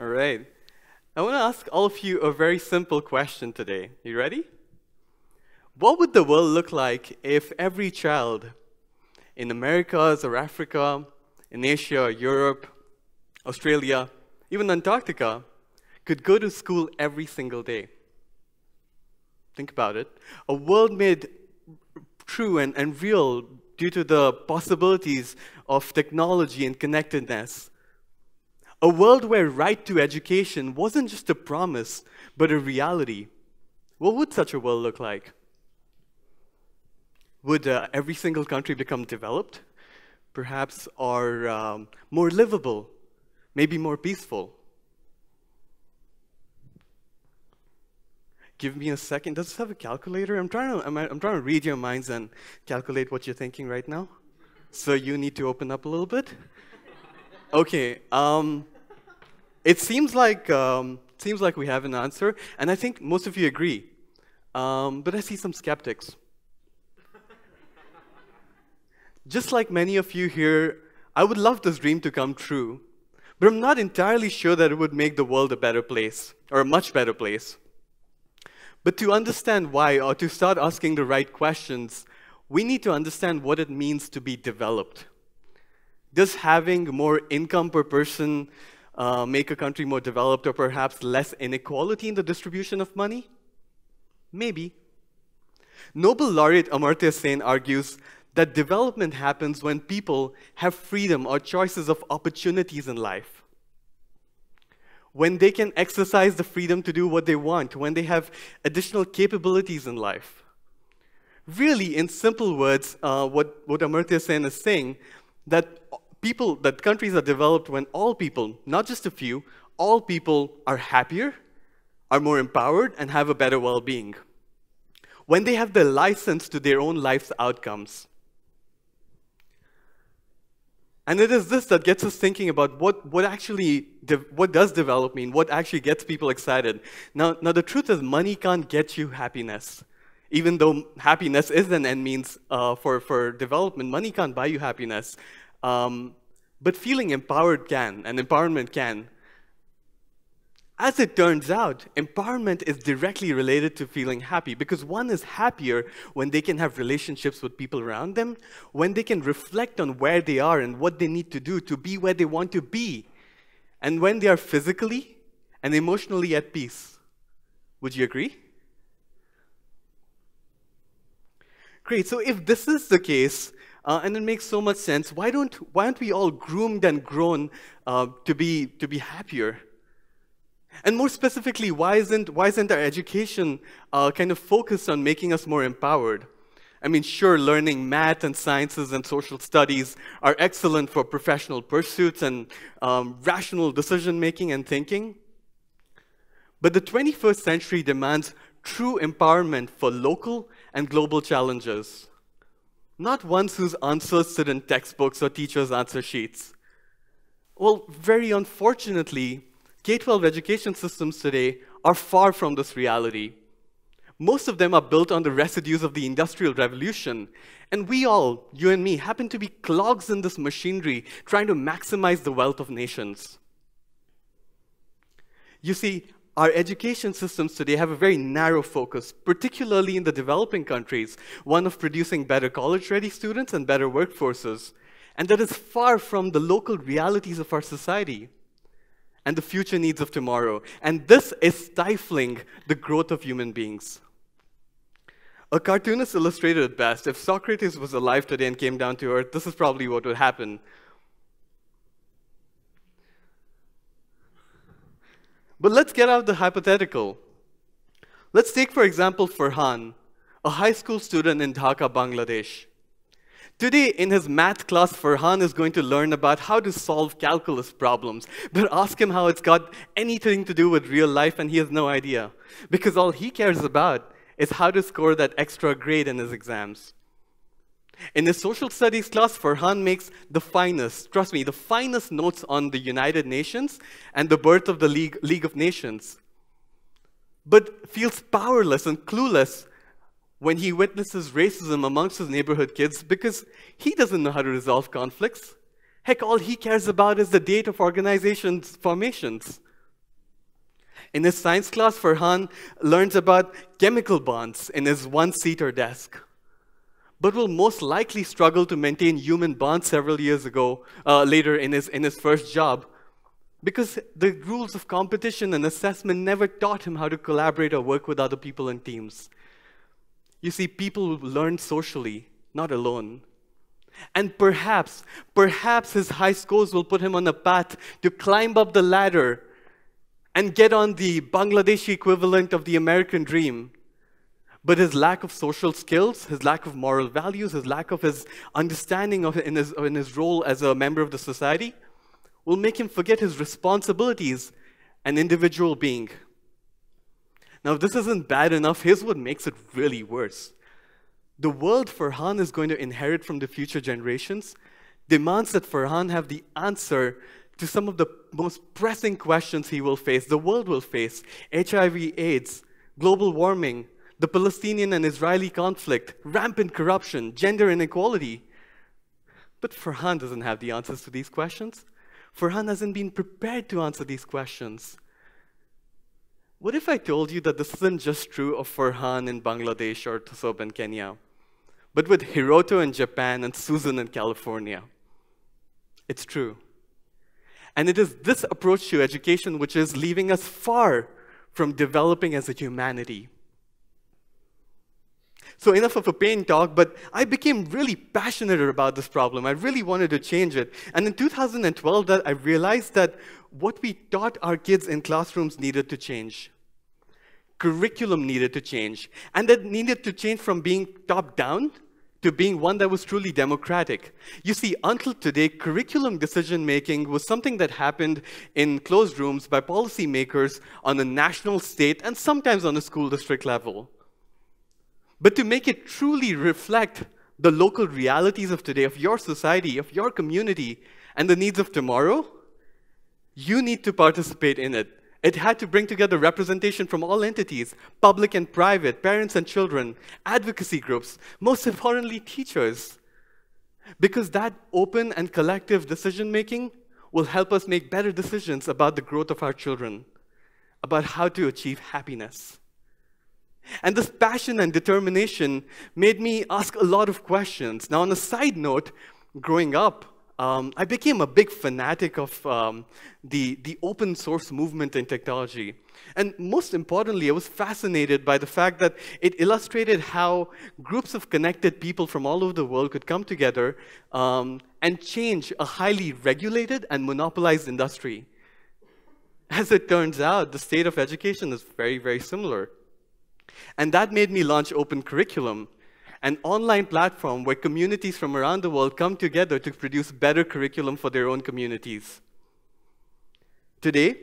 All right. I want to ask all of you a very simple question today. You ready? What would the world look like if every child in Americas or Africa, in Asia, Europe, Australia, even Antarctica, could go to school every single day? Think about it. A world made true and, and real due to the possibilities of technology and connectedness. A world where right to education wasn't just a promise, but a reality. What would such a world look like? Would uh, every single country become developed? Perhaps, or um, more livable? Maybe more peaceful? Give me a second. Does this have a calculator? I'm trying to, I'm, I'm trying to read your minds and calculate what you're thinking right now. So you need to open up a little bit. Okay. Um, it seems like um, seems like we have an answer, and I think most of you agree. Um, but I see some skeptics. Just like many of you here, I would love this dream to come true, but I'm not entirely sure that it would make the world a better place, or a much better place. But to understand why, or to start asking the right questions, we need to understand what it means to be developed. Does having more income per person uh, make a country more developed or perhaps less inequality in the distribution of money? Maybe. Nobel laureate Amartya Sen argues that development happens when people have freedom or choices of opportunities in life. When they can exercise the freedom to do what they want, when they have additional capabilities in life. Really, in simple words, uh, what, what Amartya Sen is saying, that people, that countries are developed when all people, not just a few, all people are happier, are more empowered, and have a better well being. When they have the license to their own life's outcomes. And it is this that gets us thinking about what, what actually, what does develop mean? What actually gets people excited? Now, now, the truth is, money can't get you happiness. Even though happiness is an end means uh, for, for development, money can't buy you happiness. Um, but feeling empowered can, and empowerment can. As it turns out, empowerment is directly related to feeling happy because one is happier when they can have relationships with people around them, when they can reflect on where they are and what they need to do to be where they want to be, and when they are physically and emotionally at peace. Would you agree? Great, so if this is the case, uh, and it makes so much sense. Why don't, why aren't we all groomed and grown uh, to, be, to be happier? And more specifically, why isn't, why isn't our education uh, kind of focused on making us more empowered? I mean, sure, learning math and sciences and social studies are excellent for professional pursuits and um, rational decision making and thinking. But the 21st century demands true empowerment for local and global challenges not ones whose answers sit in textbooks or teachers' answer sheets. Well, very unfortunately, K 12 education systems today are far from this reality. Most of them are built on the residues of the Industrial Revolution, and we all, you and me, happen to be clogs in this machinery trying to maximize the wealth of nations. You see, our education systems today have a very narrow focus, particularly in the developing countries, one of producing better college ready students and better workforces. And that is far from the local realities of our society and the future needs of tomorrow. And this is stifling the growth of human beings. A cartoonist illustrated it best. If Socrates was alive today and came down to earth, this is probably what would happen. But let's get out the hypothetical. Let's take, for example, Farhan, a high school student in Dhaka, Bangladesh. Today, in his math class, Farhan is going to learn about how to solve calculus problems. But ask him how it's got anything to do with real life, and he has no idea. Because all he cares about is how to score that extra grade in his exams. In his social studies class, Farhan makes the finest, trust me, the finest notes on the United Nations and the birth of the League, League of Nations, but feels powerless and clueless when he witnesses racism amongst his neighborhood kids because he doesn't know how to resolve conflicts. Heck, all he cares about is the date of organizations' formations. In his science class, Farhan learns about chemical bonds in his one-seater desk, but will most likely struggle to maintain human bonds several years ago, uh, later in his, in his first job, because the rules of competition and assessment never taught him how to collaborate or work with other people in teams. You see, people learn socially, not alone. And perhaps, perhaps his high scores will put him on a path to climb up the ladder and get on the Bangladeshi equivalent of the American dream. But his lack of social skills, his lack of moral values, his lack of his understanding of in his, in his role as a member of the society will make him forget his responsibilities an individual being. Now, if this isn't bad enough, here's what makes it really worse. The world Farhan is going to inherit from the future generations demands that Farhan have the answer to some of the most pressing questions he will face, the world will face HIV, AIDS, global warming, the Palestinian and Israeli conflict, rampant corruption, gender inequality. But Farhan doesn't have the answers to these questions. Farhan hasn't been prepared to answer these questions. What if I told you that this isn't just true of Farhan in Bangladesh or Tusab in Kenya, but with Hiroto in Japan and Susan in California? It's true. And it is this approach to education which is leaving us far from developing as a humanity. So enough of a pain talk, but I became really passionate about this problem. I really wanted to change it. And in 2012, that I realized that what we taught our kids in classrooms needed to change. Curriculum needed to change. And that needed to change from being top down to being one that was truly democratic. You see, until today, curriculum decision making was something that happened in closed rooms by policymakers on a national, state, and sometimes on a school district level. But to make it truly reflect the local realities of today, of your society, of your community, and the needs of tomorrow, you need to participate in it. It had to bring together representation from all entities, public and private, parents and children, advocacy groups, most importantly, teachers. Because that open and collective decision making will help us make better decisions about the growth of our children, about how to achieve happiness. And this passion and determination made me ask a lot of questions. Now, on a side note, growing up, um, I became a big fanatic of um, the, the open source movement in technology. And most importantly, I was fascinated by the fact that it illustrated how groups of connected people from all over the world could come together um, and change a highly regulated and monopolized industry. As it turns out, the state of education is very, very similar. And that made me launch Open Curriculum, an online platform where communities from around the world come together to produce better curriculum for their own communities. Today,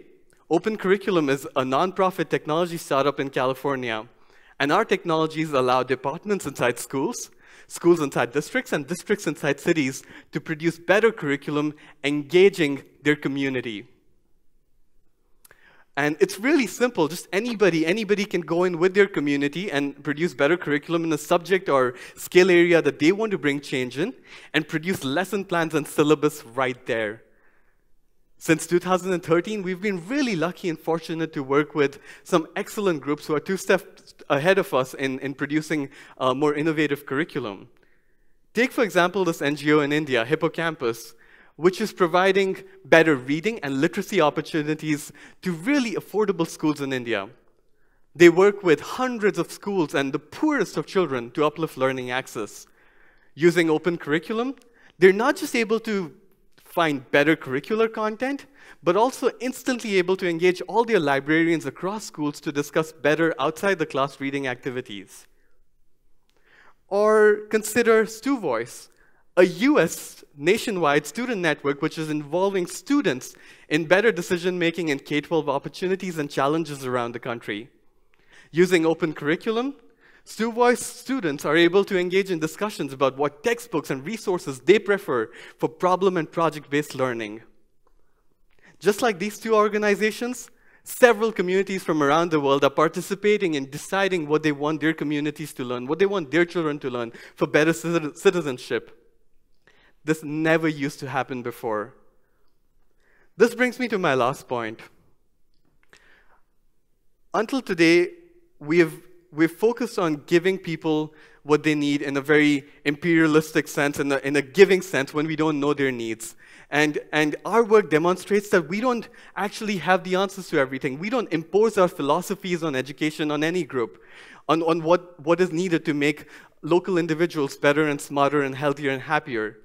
Open Curriculum is a nonprofit technology startup in California, and our technologies allow departments inside schools, schools inside districts, and districts inside cities to produce better curriculum engaging their community. And it's really simple. Just anybody, anybody can go in with their community and produce better curriculum in a subject or skill area that they want to bring change in and produce lesson plans and syllabus right there. Since 2013, we've been really lucky and fortunate to work with some excellent groups who are two steps ahead of us in, in producing a more innovative curriculum. Take, for example, this NGO in India, Hippocampus, which is providing better reading and literacy opportunities to really affordable schools in India. They work with hundreds of schools and the poorest of children to uplift learning access. Using open curriculum, they're not just able to find better curricular content, but also instantly able to engage all their librarians across schools to discuss better outside the class reading activities. Or consider StuVoice, a US nationwide student network which is involving students in better decision making in K 12 opportunities and challenges around the country. Using open curriculum, StuVoice students are able to engage in discussions about what textbooks and resources they prefer for problem and project based learning. Just like these two organizations, several communities from around the world are participating in deciding what they want their communities to learn, what they want their children to learn for better citizenship. This never used to happen before. This brings me to my last point. until today, we've, we've focused on giving people what they need in a very imperialistic sense, in a, in a giving sense, when we don't know their needs. And, and our work demonstrates that we don't actually have the answers to everything. We don't impose our philosophies on education on any group, on, on what, what is needed to make local individuals better and smarter and healthier and happier.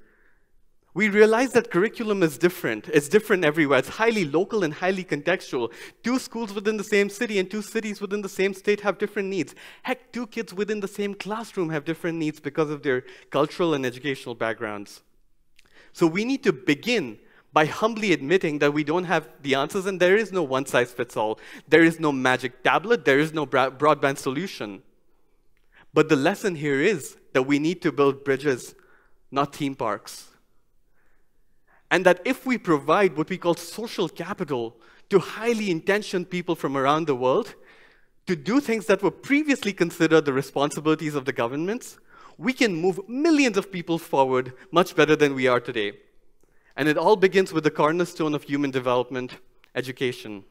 We realize that curriculum is different. It's different everywhere. It's highly local and highly contextual. Two schools within the same city and two cities within the same state have different needs. Heck, two kids within the same classroom have different needs because of their cultural and educational backgrounds. So we need to begin by humbly admitting that we don't have the answers and there is no one size fits all. There is no magic tablet, there is no broadband solution. But the lesson here is that we need to build bridges, not theme parks. And that if we provide what we call social capital to highly intentioned people from around the world to do things that were previously considered the responsibilities of the governments, we can move millions of people forward much better than we are today. And it all begins with the cornerstone of human development, education.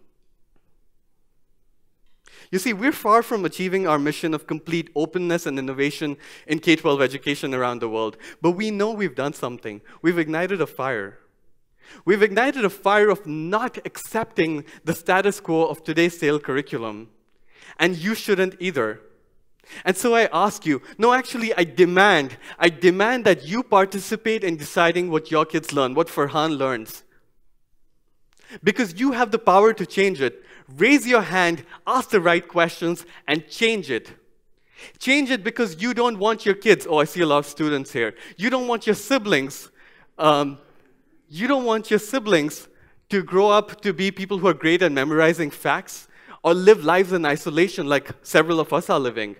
You see, we're far from achieving our mission of complete openness and innovation in K 12 education around the world, but we know we've done something. We've ignited a fire. We've ignited a fire of not accepting the status quo of today's stale curriculum. And you shouldn't either. And so I ask you, no, actually, I demand, I demand that you participate in deciding what your kids learn, what Farhan learns. Because you have the power to change it. Raise your hand, ask the right questions, and change it. Change it because you don't want your kids, oh, I see a lot of students here. You don't want your siblings um, you don't want your siblings to grow up to be people who are great at memorizing facts or live lives in isolation like several of us are living.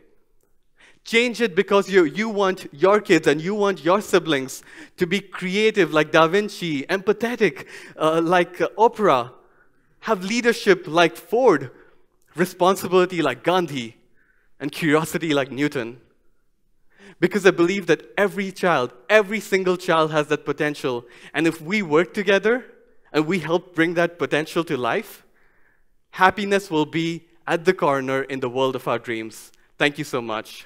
Change it because you, you want your kids and you want your siblings to be creative like Da Vinci, empathetic uh, like uh, Oprah, have leadership like Ford, responsibility like Gandhi, and curiosity like Newton. Because I believe that every child, every single child has that potential. And if we work together and we help bring that potential to life, happiness will be at the corner in the world of our dreams. Thank you so much.